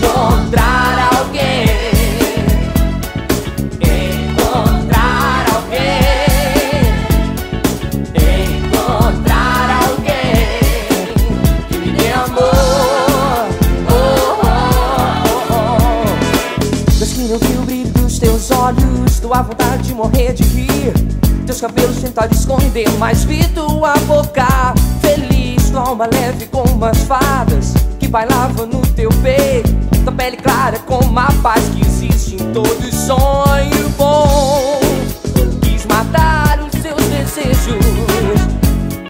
encontrar alguém. Encontrar alguém. Encontrar alguém que me dê amor. Oh, Deus que não vi o brilho dos teus olhos, tua vontade de morrer de rir. Teus cabelos tentaram esconder, mas vi tua boca feliz, tua alma leve com umas fadas que bailavam no teu peito. Tua pele clara como a paz que existe em todo sonho bom. Quis matar os seus desejos